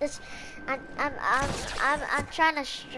This, I'm, I'm, I'm, I'm, I'm trying to stream.